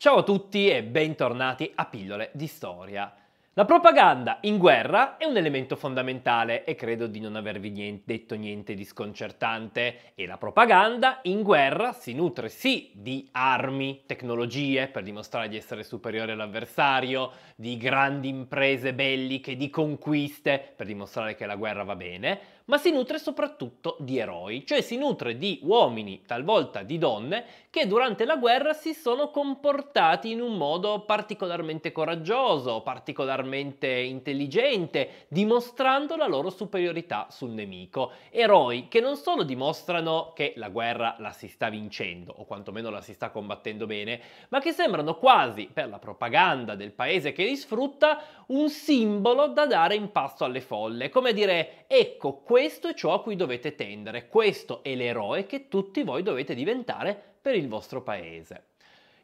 Ciao a tutti e bentornati a Pillole di Storia. La propaganda in guerra è un elemento fondamentale e credo di non avervi niente, detto niente di sconcertante. E la propaganda in guerra si nutre sì di armi, tecnologie per dimostrare di essere superiore all'avversario, di grandi imprese belliche, di conquiste per dimostrare che la guerra va bene, ma si nutre soprattutto di eroi, cioè si nutre di uomini, talvolta di donne, che durante la guerra si sono comportati in un modo particolarmente coraggioso, particolarmente intelligente, dimostrando la loro superiorità sul nemico. Eroi che non solo dimostrano che la guerra la si sta vincendo, o quantomeno la si sta combattendo bene, ma che sembrano quasi, per la propaganda del paese che li sfrutta, un simbolo da dare in pasto alle folle, come dire, ecco, questo è ciò a cui dovete tendere, questo è l'eroe che tutti voi dovete diventare per il vostro paese.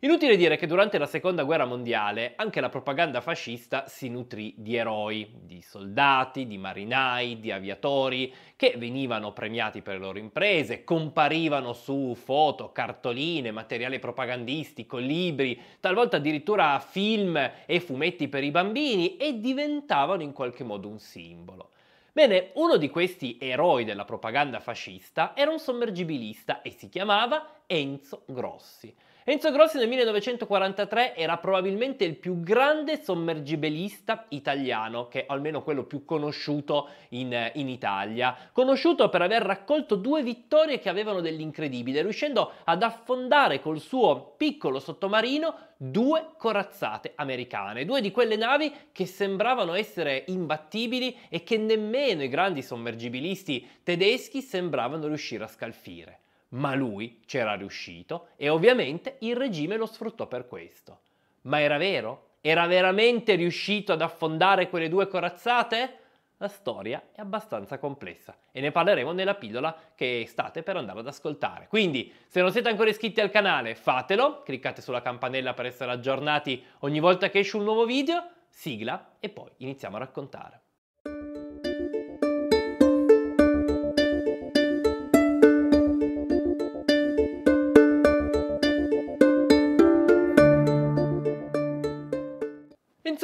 Inutile dire che durante la seconda guerra mondiale anche la propaganda fascista si nutrì di eroi, di soldati, di marinai, di aviatori che venivano premiati per le loro imprese, comparivano su foto, cartoline, materiale propagandistico, libri, talvolta addirittura film e fumetti per i bambini e diventavano in qualche modo un simbolo. Bene, uno di questi eroi della propaganda fascista era un sommergibilista e si chiamava Enzo Grossi. Enzo Grossi nel 1943 era probabilmente il più grande sommergibilista italiano, che è almeno quello più conosciuto in, in, Italia, conosciuto per aver raccolto due vittorie che avevano dell'incredibile, riuscendo ad affondare col suo piccolo sottomarino due corazzate americane, due di quelle navi che sembravano essere imbattibili e che nemmeno i grandi sommergibilisti tedeschi sembravano riuscire a scalfire ma lui c'era riuscito e ovviamente il regime lo sfruttò per questo. Ma era vero? Era veramente riuscito ad affondare quelle due corazzate? La storia è abbastanza complessa e ne parleremo nella pillola che state per andare ad ascoltare. Quindi, se non siete ancora iscritti al canale, fatelo, cliccate sulla campanella per essere aggiornati ogni volta che esce un nuovo video, sigla e poi iniziamo a raccontare.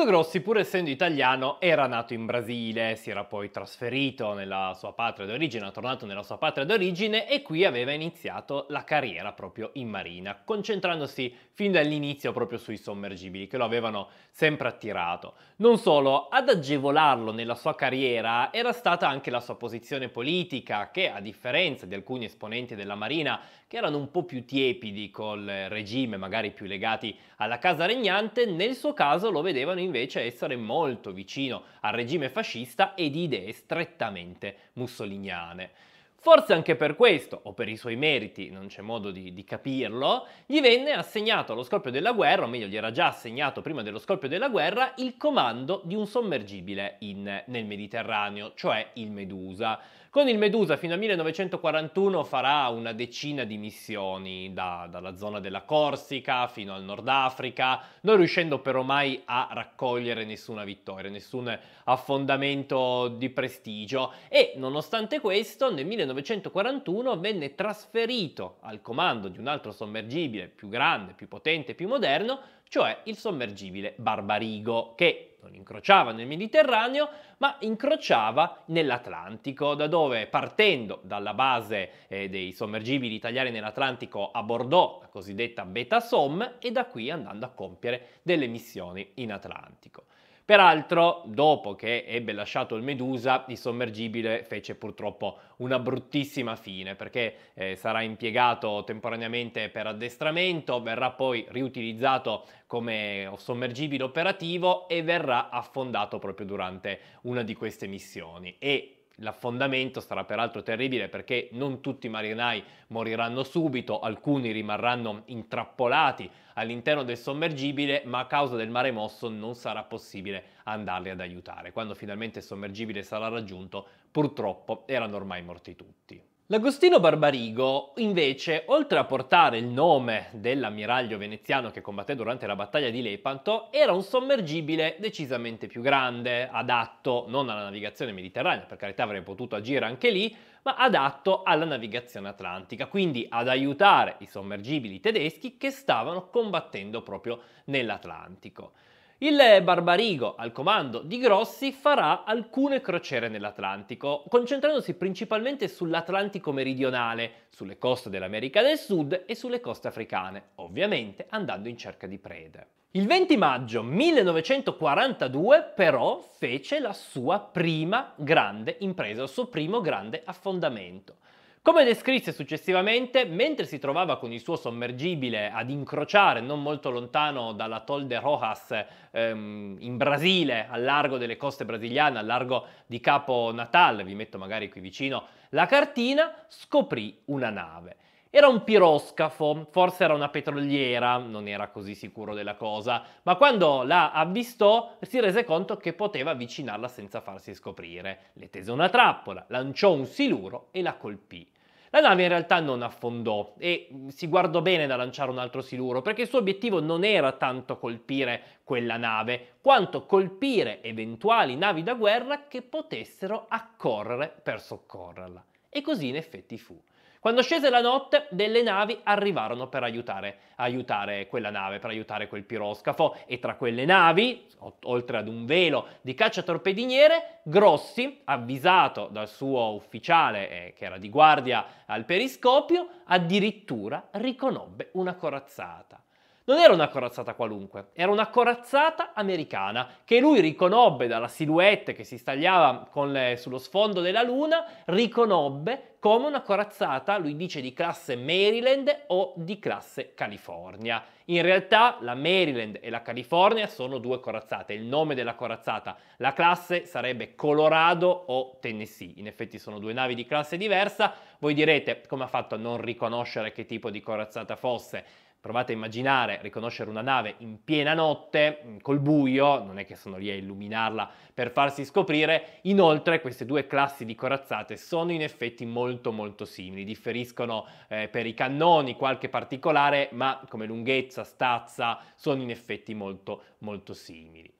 Enzo Grossi, pur essendo italiano, era nato in Brasile, si era poi trasferito nella sua patria d'origine, è tornato nella sua patria d'origine e qui aveva iniziato la carriera proprio in marina, concentrandosi fin dall'inizio proprio sui sommergibili che lo avevano sempre attirato. Non solo, ad agevolarlo nella sua carriera era stata anche la sua posizione politica che, a differenza di alcuni esponenti della marina che erano un po' più tiepidi col regime, magari più legati alla casa regnante, nel suo caso lo vedevano invece essere molto vicino al regime fascista e di idee strettamente mussoliniane. Forse anche per questo, o per i suoi meriti, non c'è modo di, di, capirlo, gli venne assegnato allo scoppio della guerra, o meglio gli era già assegnato prima dello scoppio della guerra, il comando di un sommergibile in, nel Mediterraneo, cioè il Medusa. Con il Medusa fino al 1941 farà una decina di missioni da, dalla zona della Corsica fino al Nord Africa, non riuscendo però mai a raccogliere nessuna vittoria, nessun affondamento di prestigio. E nonostante questo nel 1941 venne trasferito al comando di un altro sommergibile più grande, più potente, più moderno, cioè il sommergibile Barbarigo, che non incrociava nel Mediterraneo, ma incrociava nell'Atlantico, da dove partendo dalla base eh, dei sommergibili italiani nell'Atlantico a Bordeaux, la cosiddetta Beta Somme, e da qui andando a compiere delle missioni in Atlantico. Peraltro, dopo che ebbe lasciato il Medusa, il sommergibile fece purtroppo una bruttissima fine perché eh, sarà impiegato temporaneamente per addestramento, verrà poi riutilizzato come sommergibile operativo e verrà affondato proprio durante una di queste missioni. E L'affondamento sarà peraltro terribile perché non tutti i marinai moriranno subito, alcuni rimarranno intrappolati all'interno del sommergibile, ma a causa del mare mosso non sarà possibile andarli ad aiutare. Quando finalmente il sommergibile sarà raggiunto, purtroppo erano ormai morti tutti. L'Agostino Barbarigo, invece, oltre a portare il nome dell'ammiraglio veneziano che combatté durante la battaglia di Lepanto, era un sommergibile decisamente più grande, adatto non alla navigazione mediterranea, per carità avrebbe potuto agire anche lì, ma adatto alla navigazione atlantica, quindi ad aiutare i sommergibili tedeschi che stavano combattendo proprio nell'Atlantico. Il Barbarigo, al comando di Grossi, farà alcune crociere nell'Atlantico, concentrandosi principalmente sull'Atlantico meridionale, sulle coste dell'America del Sud e sulle coste africane, ovviamente andando in cerca di prede. Il 20 maggio 1942 però fece la sua prima grande impresa, il suo primo grande affondamento. Come descrisse successivamente, mentre si trovava con il suo sommergibile ad incrociare non molto lontano dalla Tol de Rojas ehm, in Brasile, al largo delle coste brasiliane, al largo di Capo Natal, vi metto magari qui vicino la cartina, scoprì una nave. Era un piroscafo, forse era una petroliera, non era così sicuro della cosa, ma quando la avvistò si rese conto che poteva avvicinarla senza farsi scoprire. Le tese una trappola, lanciò un siluro e la colpì. La nave in realtà non affondò e si guardò bene da lanciare un altro siluro perché il suo obiettivo non era tanto colpire quella nave, quanto colpire eventuali navi da guerra che potessero accorrere per soccorrerla. E così in effetti fu. Quando scese la notte, delle navi arrivarono per aiutare, aiutare, quella nave, per aiutare quel piroscafo e tra quelle navi, oltre ad un velo di cacciatorpediniere, Grossi, avvisato dal suo ufficiale eh, che era di guardia al periscopio, addirittura riconobbe una corazzata. Non era una corazzata qualunque, era una corazzata americana che lui riconobbe dalla silhouette che si stagliava le, sullo sfondo della luna, riconobbe come una corazzata, lui dice di classe Maryland o di classe California. In realtà la Maryland e la California sono due corazzate, il nome della corazzata, la classe sarebbe Colorado o Tennessee, in effetti sono due navi di classe diversa, voi direte come ha fatto a non riconoscere che tipo di corazzata fosse? Provate a immaginare, riconoscere una nave in piena notte, mm, col buio, non è che sono lì a illuminarla per farsi scoprire. Inoltre queste due classi di corazzate sono in effetti molto molto simili, differiscono eh, per i cannoni qualche particolare, ma come lunghezza, stazza, sono in effetti molto molto simili.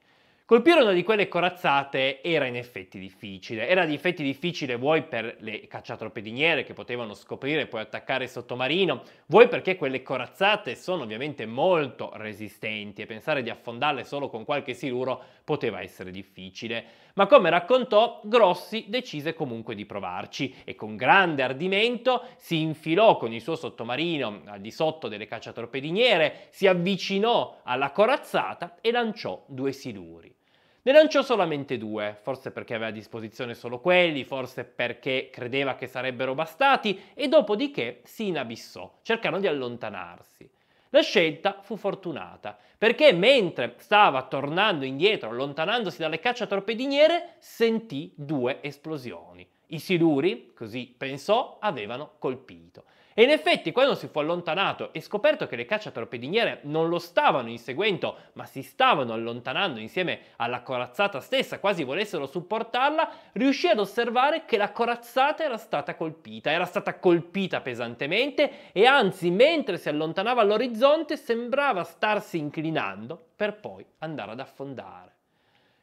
Colpire una di quelle corazzate era in effetti difficile. Era in effetti difficile vuoi per le cacciatorpediniere che potevano scoprire e poi attaccare il sottomarino, vuoi perché quelle corazzate sono ovviamente molto resistenti e pensare di affondarle solo con qualche siluro poteva essere difficile. Ma come raccontò, Grossi decise comunque di provarci e con grande ardimento si infilò con il suo sottomarino al di sotto delle cacciatorpediniere, si avvicinò alla corazzata e lanciò due siluri. Ne lanciò solamente due, forse perché aveva a disposizione solo quelli, forse perché credeva che sarebbero bastati, e dopodiché si inabissò, cercando di allontanarsi. La scelta fu fortunata, perché mentre stava tornando indietro, allontanandosi dalle cacciatorpediniere, sentì due esplosioni. I siluri, così pensò, avevano colpito. E in effetti, quando si fu allontanato e scoperto che le cacciatorpediniere non lo stavano inseguendo, ma si stavano allontanando insieme alla corazzata stessa, quasi volessero supportarla, riuscì ad osservare che la corazzata era stata colpita, era stata colpita pesantemente e anzi, mentre si allontanava all'orizzonte, sembrava starsi inclinando per poi andare ad affondare.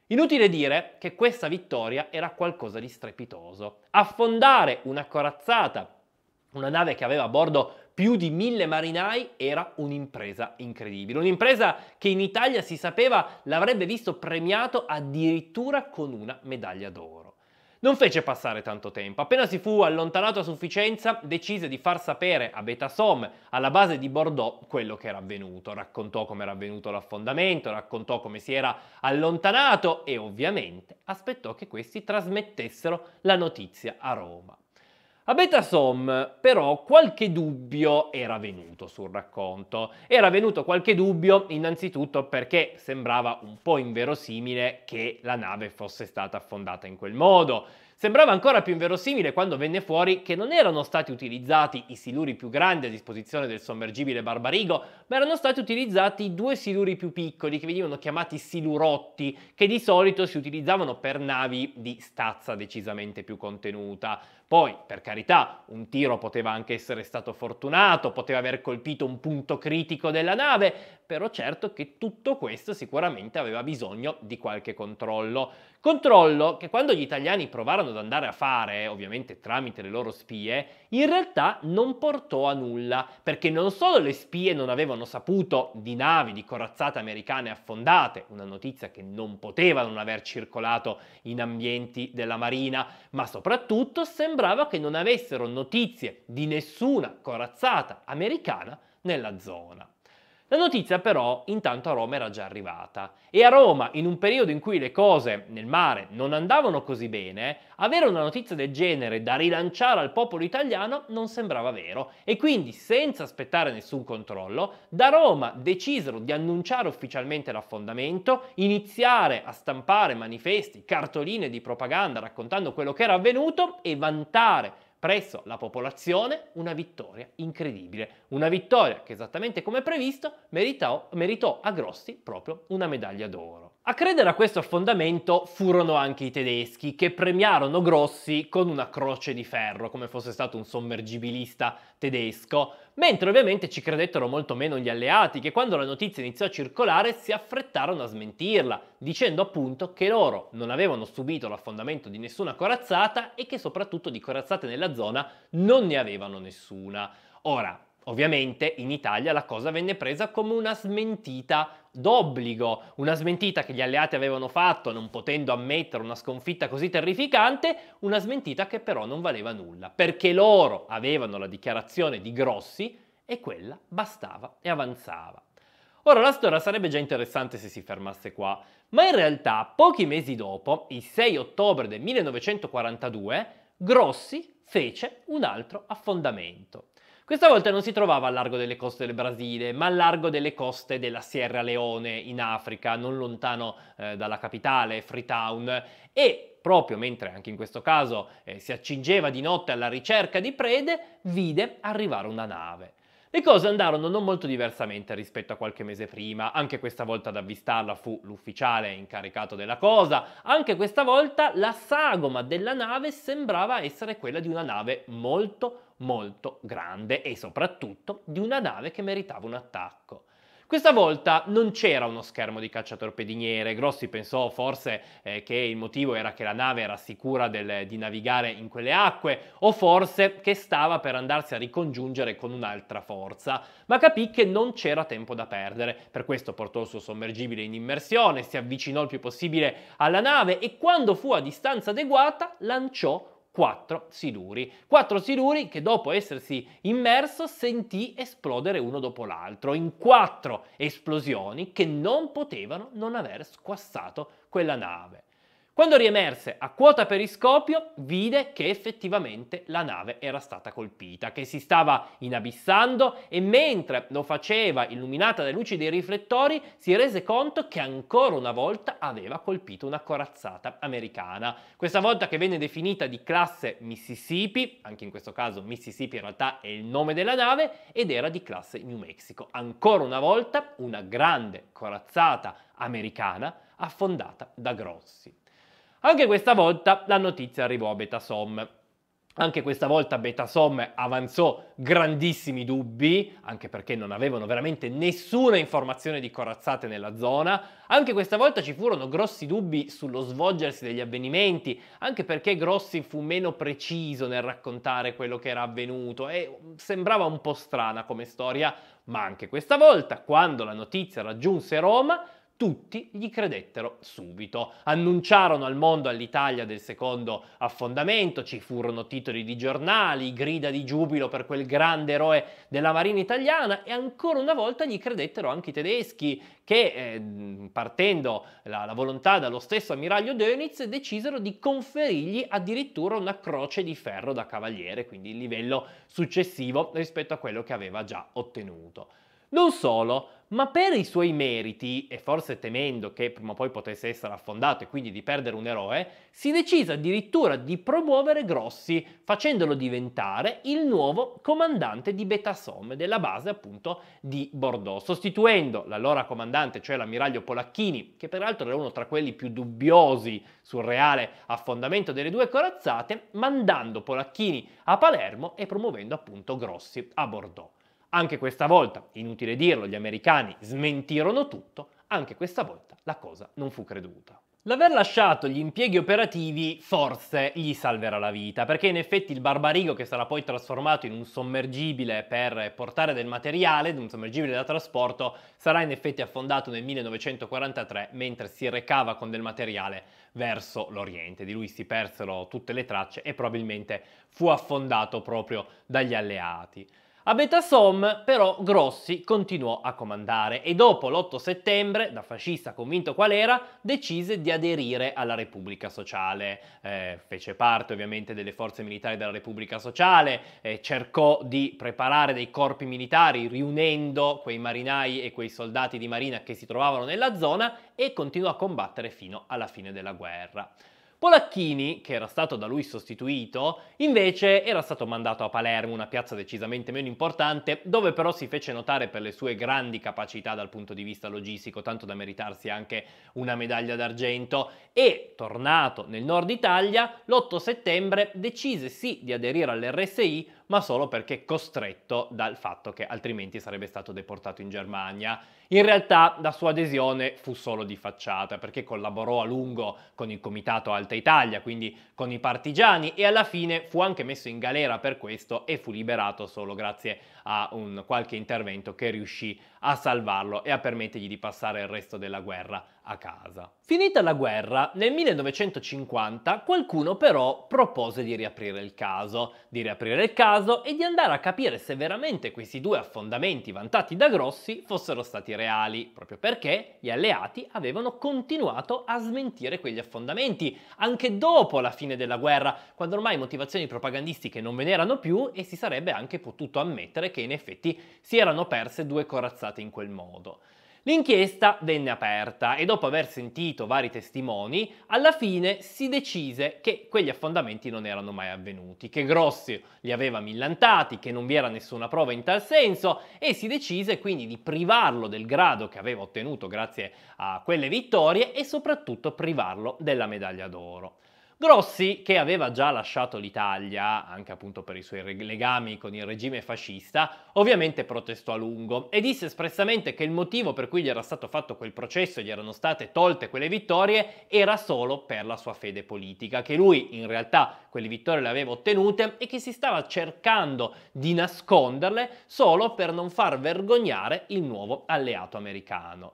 Inutile dire che questa vittoria era qualcosa di strepitoso. Affondare una corazzata una nave che aveva a bordo più di mille marinai era un'impresa incredibile, un'impresa che in Italia si sapeva l'avrebbe visto premiato addirittura con una medaglia d'oro. Non fece passare tanto tempo, appena si fu allontanato a sufficienza decise di far sapere a Beta Somme, alla base di Bordeaux, quello che era avvenuto, raccontò come era avvenuto l'affondamento, raccontò come si era allontanato e ovviamente aspettò che questi trasmettessero la notizia a Roma. A Betasom però qualche dubbio era venuto sul racconto. Era venuto qualche dubbio innanzitutto perché sembrava un po' inverosimile che la nave fosse stata affondata in quel modo. Sembrava ancora più inverosimile quando venne fuori che non erano stati utilizzati i siluri più grandi a disposizione del sommergibile Barbarigo, ma erano stati utilizzati due siluri più piccoli che venivano chiamati silurotti, che di solito si utilizzavano per navi di stazza decisamente più contenuta. Poi, per carità, un tiro poteva anche essere stato fortunato, poteva aver colpito un punto critico della nave, però certo che tutto questo sicuramente aveva bisogno di qualche controllo. Controllo che quando gli italiani provarono ad andare a fare, ovviamente tramite le loro spie, in realtà non portò a nulla, perché non solo le spie non avevano saputo di navi di corazzate americane affondate, una notizia che non poteva non aver circolato in ambienti della marina, ma soprattutto sembrava che non avessero notizie di nessuna corazzata americana nella zona. La notizia però intanto a Roma era già arrivata. E a Roma, in un periodo in cui le cose nel mare non andavano così bene, avere una notizia del genere da rilanciare al popolo italiano non sembrava vero. E quindi senza aspettare nessun controllo, da Roma decisero di annunciare ufficialmente l'affondamento, iniziare a stampare manifesti, cartoline di propaganda raccontando quello che era avvenuto e vantare presso la popolazione una vittoria incredibile, una vittoria che esattamente come previsto meritò, meritò a Grossi proprio una medaglia d'oro. A credere a questo affondamento furono anche i tedeschi che premiarono Grossi con una croce di ferro, come fosse stato un sommergibilista tedesco, mentre ovviamente ci credettero molto meno gli alleati che quando la notizia iniziò a circolare si affrettarono a smentirla, dicendo appunto che loro non avevano subito l'affondamento di nessuna corazzata e che soprattutto di corazzate nella zona non ne avevano nessuna. Ora, Ovviamente in Italia la cosa venne presa come una smentita d'obbligo, una smentita che gli alleati avevano fatto non potendo ammettere una sconfitta così terrificante, una smentita che però non valeva nulla, perché loro avevano la dichiarazione di Grossi e quella bastava e avanzava. Ora la storia sarebbe già interessante se si fermasse qua, ma in realtà pochi mesi dopo, il 6 ottobre del 1942, Grossi fece un altro affondamento. Questa volta non si trovava al largo delle coste del Brasile, ma al largo delle coste della Sierra Leone in Africa, non lontano eh, dalla capitale, Freetown, e proprio mentre anche in questo caso eh, si accingeva di notte alla ricerca di prede, vide arrivare una nave. Le cose andarono non molto diversamente rispetto a qualche mese prima, anche questa volta ad avvistarla fu l'ufficiale incaricato della cosa, anche questa volta la sagoma della nave sembrava essere quella di una nave molto molto grande e soprattutto di una nave che meritava un attacco. Questa volta non c'era uno schermo di cacciatorpediniere, Grossi pensò forse eh, che il motivo era che la nave era sicura del, di navigare in quelle acque o forse che stava per andarsi a ricongiungere con un'altra forza, ma capì che non c'era tempo da perdere, per questo portò il suo sommergibile in immersione, si avvicinò il più possibile alla nave e quando fu a distanza adeguata lanciò quattro siluri. Quattro siluri che dopo essersi immerso sentì esplodere uno dopo l'altro in quattro esplosioni che non potevano non aver squassato quella nave. Quando riemerse a quota periscopio, vide che effettivamente la nave era stata colpita, che si stava inabissando e mentre lo faceva illuminata dalle luci dei riflettori, si rese conto che ancora una volta aveva colpito una corazzata americana. Questa volta che venne definita di classe Mississippi, anche in questo caso Mississippi in realtà è il nome della nave, ed era di classe New Mexico. Ancora una volta una grande corazzata americana affondata da Grossi. Anche questa volta la notizia arrivò a Betasom. Anche questa volta Betasom avanzò grandissimi dubbi, anche perché non avevano veramente nessuna informazione di corazzate nella zona. Anche questa volta ci furono grossi dubbi sullo svolgersi degli avvenimenti, anche perché Grossi fu meno preciso nel raccontare quello che era avvenuto e sembrava un po' strana come storia, ma anche questa volta, quando la notizia raggiunse Roma, tutti gli credettero subito. Annunciarono al mondo, all'Italia, del secondo affondamento, ci furono titoli di giornali, grida di giubilo per quel grande eroe della marina italiana e ancora una volta gli credettero anche i tedeschi che, eh, partendo la, la, volontà dallo stesso ammiraglio Dönitz, decisero di conferirgli addirittura una croce di ferro da cavaliere, quindi il livello successivo rispetto a quello che aveva già ottenuto. Non solo, ma per i suoi meriti, e forse temendo che prima o poi potesse essere affondato e quindi di perdere un eroe, si decise addirittura di promuovere Grossi, facendolo diventare il nuovo comandante di Betassom, della base appunto di Bordeaux, sostituendo l'allora comandante, cioè l'ammiraglio Polacchini, che peraltro era uno tra quelli più dubbiosi sul reale affondamento delle due corazzate, mandando Polacchini a Palermo e promuovendo appunto Grossi a Bordeaux. Anche questa volta, inutile dirlo, gli americani smentirono tutto, anche questa volta la cosa non fu creduta. L'aver lasciato gli impieghi operativi forse gli salverà la vita, perché in effetti il Barbarigo che sarà poi trasformato in un sommergibile per portare del materiale, un sommergibile da trasporto, sarà in effetti affondato nel 1943 mentre si recava con del materiale verso l'Oriente. Di lui si persero tutte le tracce e probabilmente fu affondato proprio dagli alleati. A Betassom però Grossi continuò a comandare e dopo l'8 settembre, da fascista convinto qual era, decise di aderire alla Repubblica Sociale. Eh, fece parte ovviamente delle forze militari della Repubblica Sociale, eh, cercò di preparare dei corpi militari riunendo quei marinai e quei soldati di marina che si trovavano nella zona e continuò a combattere fino alla fine della guerra. Polacchini, che era stato da lui sostituito, invece era stato mandato a Palermo, una piazza decisamente meno importante, dove però si fece notare per le sue grandi capacità dal punto di vista logistico, tanto da meritarsi anche una medaglia d'argento, e tornato nel nord Italia, l'8 settembre decise sì di aderire all'RSI, ma solo perché costretto dal fatto che altrimenti sarebbe stato deportato in Germania. In realtà la sua adesione fu solo di facciata perché collaborò a lungo con il Comitato Alta Italia, quindi con i partigiani e alla fine fu anche messo in galera per questo e fu liberato solo grazie a un qualche intervento che riuscì a salvarlo e a permettergli di passare il resto della guerra a casa. Finita la guerra, nel 1950 qualcuno però propose di riaprire il caso, di riaprire il caso e di andare a capire se veramente questi due affondamenti vantati da Grossi fossero stati reali, proprio perché gli alleati avevano continuato a smentire quegli affondamenti, anche dopo la fine della guerra, quando ormai motivazioni propagandistiche non ve n'erano più e si sarebbe anche potuto ammettere che in effetti si erano perse due corazzate in quel modo. L'inchiesta venne aperta e dopo aver sentito vari testimoni, alla fine si decise che quegli affondamenti non erano mai avvenuti, che Grossi li aveva millantati, che non vi era nessuna prova in tal senso e si decise quindi di privarlo del grado che aveva ottenuto grazie a quelle vittorie e soprattutto privarlo della medaglia d'oro. Grossi, che aveva già lasciato l'Italia, anche appunto per i suoi legami con il regime fascista, ovviamente protestò a lungo e disse espressamente che il motivo per cui gli era stato fatto quel processo e gli erano state tolte quelle vittorie era solo per la sua fede politica, che lui in realtà quelle vittorie le aveva ottenute e che si stava cercando di nasconderle solo per non far vergognare il nuovo alleato americano.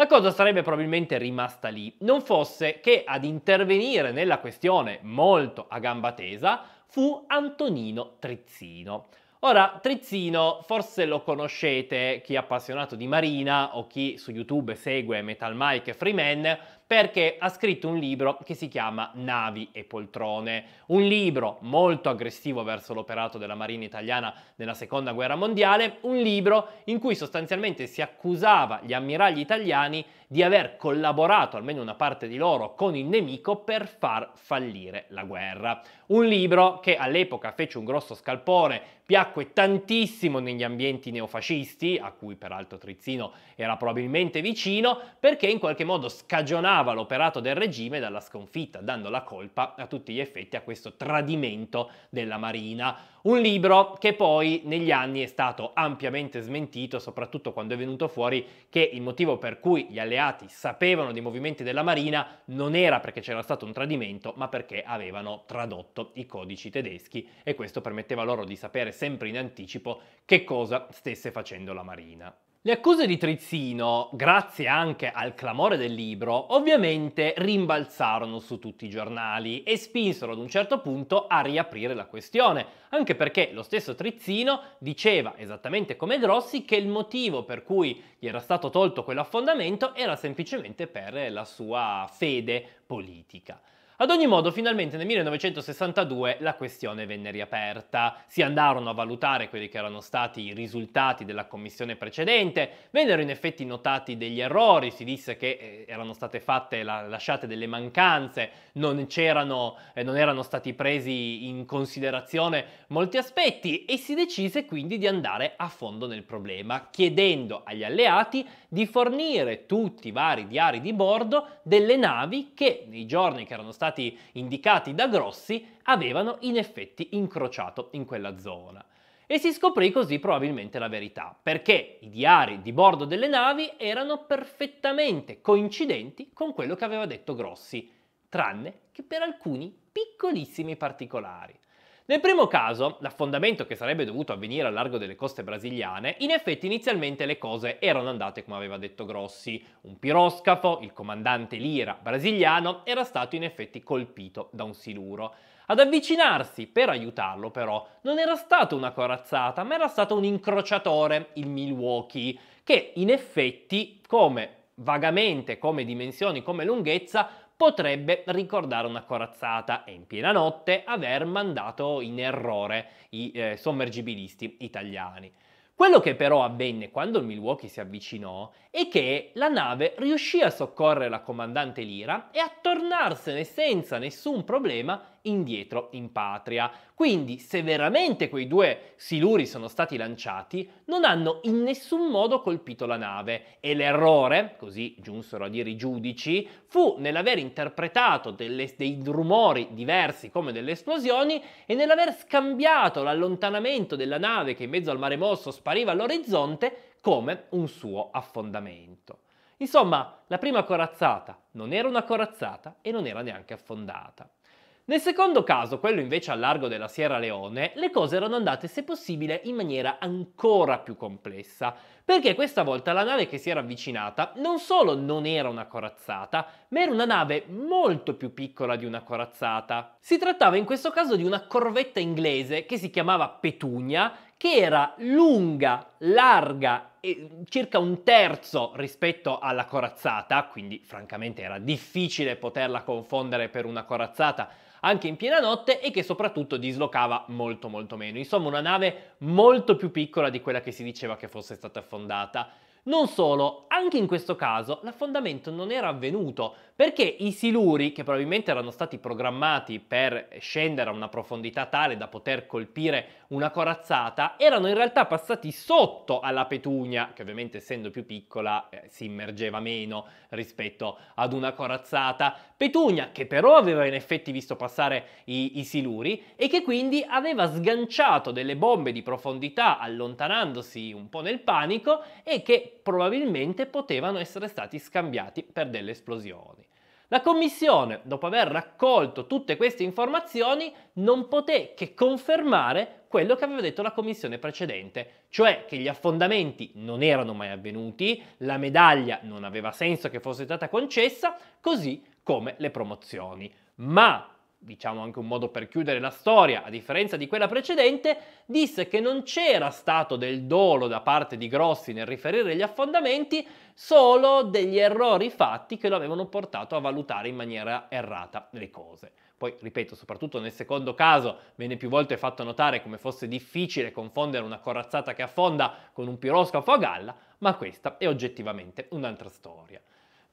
La cosa sarebbe probabilmente rimasta lì, non fosse che ad intervenire nella questione molto a gamba tesa fu Antonino Trizzino. Ora, Trizzino forse lo conoscete, chi è appassionato di marina o chi su YouTube segue Metal Mike e Freeman, perché ha scritto un libro che si chiama Navi e poltrone, un libro molto aggressivo verso l'operato della Marina italiana nella Seconda Guerra Mondiale, un libro in cui sostanzialmente si accusava gli ammiragli italiani di aver collaborato, almeno una parte di loro, con il nemico per far fallire la guerra. Un libro che all'epoca fece un grosso scalpore, piacque tantissimo negli ambienti neofascisti, a cui peraltro Trizzino era probabilmente vicino, perché in qualche modo scagionava l'operato del regime dalla sconfitta, dando la colpa a tutti gli effetti a questo tradimento della Marina. Un libro che poi negli anni è stato ampiamente smentito, soprattutto quando è venuto fuori che il motivo per cui gli alleati sapevano dei movimenti della Marina non era perché c'era stato un tradimento, ma perché avevano tradotto i codici tedeschi e questo permetteva loro di sapere sempre in anticipo che cosa stesse facendo la Marina. Le accuse di Trizzino, grazie anche al clamore del libro, ovviamente rimbalzarono su tutti i giornali e spinsero ad un certo punto a riaprire la questione, anche perché lo stesso Trizzino diceva, esattamente come Grossi, che il motivo per cui gli era stato tolto quell'affondamento era semplicemente per la sua fede politica. Ad ogni modo, finalmente nel 1962 la questione venne riaperta, si andarono a valutare quelli che erano stati i risultati della commissione precedente, vennero in effetti notati degli errori, si disse che eh, erano state fatte, lasciate delle mancanze, non, eh, non erano stati presi in considerazione molti aspetti e si decise quindi di andare a fondo nel problema, chiedendo agli alleati di fornire tutti i vari diari di bordo delle navi che nei giorni che erano stati indicati da Grossi avevano in effetti incrociato in quella zona. E si scoprì così probabilmente la verità, perché i diari di bordo delle navi erano perfettamente coincidenti con quello che aveva detto Grossi, tranne che per alcuni piccolissimi particolari. Nel primo caso, l'affondamento che sarebbe dovuto avvenire al largo delle coste brasiliane, in effetti inizialmente le cose erano andate come aveva detto Grossi. Un piroscafo, il comandante Lira brasiliano, era stato in effetti colpito da un siluro. Ad avvicinarsi per aiutarlo però non era stata una corazzata, ma era stato un incrociatore, il Milwaukee, che in effetti come vagamente come dimensioni, come lunghezza, potrebbe ricordare una corazzata e in piena notte aver mandato in errore i eh, sommergibilisti italiani. Quello che però avvenne quando il Milwaukee si avvicinò è che la nave riuscì a soccorrere la comandante Lira e a tornarsene senza nessun problema indietro in patria. Quindi, se veramente quei due siluri sono stati lanciati, non hanno in nessun modo colpito la nave e l'errore, così giunsero a dire i giudici, fu nell'aver interpretato delle, dei rumori diversi come delle esplosioni e nell'aver scambiato l'allontanamento della nave che in mezzo al mare mosso spariva all'orizzonte come un suo affondamento. Insomma, la prima corazzata non era una corazzata e non era neanche affondata. Nel secondo caso, quello invece al largo della Sierra Leone, le cose erano andate se possibile in maniera ancora più complessa, perché questa volta la nave che si era avvicinata non solo non era una corazzata, ma era una nave molto più piccola di una corazzata. Si trattava in questo caso di una corvetta inglese che si chiamava Petunia, che era lunga, larga e circa un terzo rispetto alla corazzata, quindi francamente era difficile poterla confondere per una corazzata anche in piena notte e che soprattutto dislocava molto molto meno. Insomma una nave molto più piccola di quella che si diceva che fosse stata affondata. Non solo, anche in questo caso l'affondamento non era avvenuto perché i siluri, che probabilmente erano stati programmati per scendere a una profondità tale da poter colpire una corazzata, erano in realtà passati sotto alla petunia, che ovviamente essendo più piccola eh, si immergeva meno rispetto ad una corazzata. Petunia, che però aveva in effetti visto passare i, i siluri e che quindi aveva sganciato delle bombe di profondità allontanandosi un po' nel panico e che probabilmente potevano essere stati scambiati per delle esplosioni. La commissione, dopo aver raccolto tutte queste informazioni, non poté che confermare quello che aveva detto la commissione precedente, cioè che gli affondamenti non erano mai avvenuti, la medaglia non aveva senso che fosse stata concessa, così come le promozioni. Ma diciamo anche un modo per chiudere la storia, a differenza di quella precedente, disse che non c'era stato del dolo da parte di Grossi nel riferire gli affondamenti, solo degli errori fatti che lo avevano portato a valutare in maniera errata le cose. Poi, ripeto, soprattutto nel secondo caso venne più volte fatto notare come fosse difficile confondere una corazzata che affonda con un piroscafo a galla, ma questa è oggettivamente un'altra storia.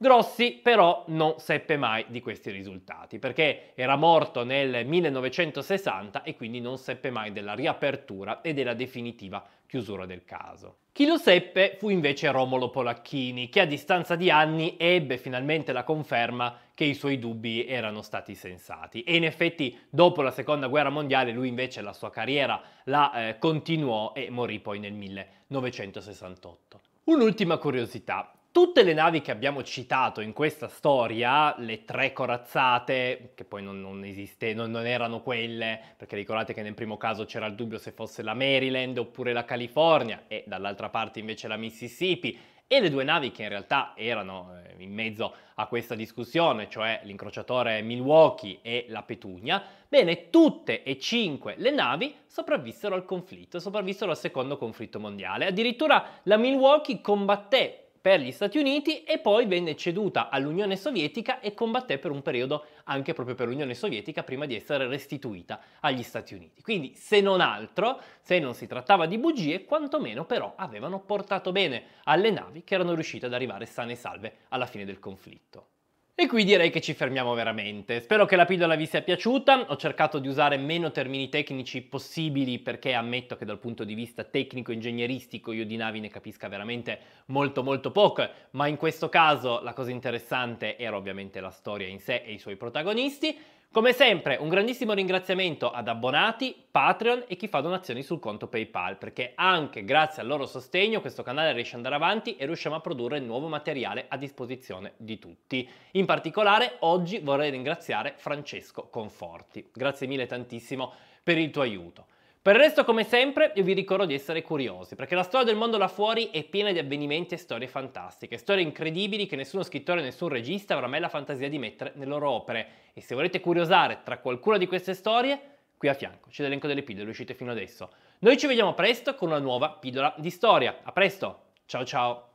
Grossi però non seppe mai di questi risultati perché era morto nel 1960 e quindi non seppe mai della riapertura e della definitiva chiusura del caso. Chi lo seppe fu invece Romolo Polacchini, che a distanza di anni ebbe finalmente la conferma che i suoi dubbi erano stati sensati. E in effetti, dopo la seconda guerra mondiale, lui invece la sua carriera la eh, continuò e morì poi nel 1968. Un'ultima curiosità. Tutte le navi che abbiamo citato in questa storia, le tre corazzate, che poi non, non esiste, non, non, erano quelle, perché ricordate che nel primo caso c'era il dubbio se fosse la Maryland oppure la California, e dall'altra parte invece la Mississippi, e le due navi che in realtà erano eh, in mezzo a questa discussione, cioè l'incrociatore Milwaukee e la Petunia, bene, tutte e cinque le navi sopravvissero al conflitto, sopravvissero al secondo conflitto mondiale. Addirittura la Milwaukee combatté per gli Stati Uniti e poi venne ceduta all'Unione Sovietica e combatté per un periodo anche proprio per l'Unione Sovietica prima di essere restituita agli Stati Uniti. Quindi se non altro, se non si trattava di bugie, quantomeno però avevano portato bene alle navi che erano riuscite ad arrivare sane e salve alla fine del conflitto. E qui direi che ci fermiamo veramente. Spero che la pillola vi sia piaciuta, ho cercato di usare meno termini tecnici possibili perché ammetto che dal punto di vista tecnico-ingegneristico io di navi ne capisca veramente molto molto poco, ma in questo caso la cosa interessante era ovviamente la storia in sé e i suoi protagonisti. Come sempre un grandissimo ringraziamento ad abbonati, Patreon e chi fa donazioni sul conto PayPal perché anche grazie al loro sostegno questo canale riesce ad andare avanti e riusciamo a produrre nuovo materiale a disposizione di tutti. In particolare oggi vorrei ringraziare Francesco Conforti. Grazie mille tantissimo per il tuo aiuto. Per il resto, come sempre, io vi ricordo di essere curiosi, perché la storia del mondo là fuori è piena di avvenimenti e storie fantastiche, storie incredibili che nessuno scrittore, nessun regista avrà mai la fantasia di mettere nelle loro opere. E se volete curiosare tra qualcuna di queste storie, qui a fianco c'è l'elenco delle pillole uscite fino adesso. Noi ci vediamo presto con una nuova pillola di storia. A presto, ciao ciao!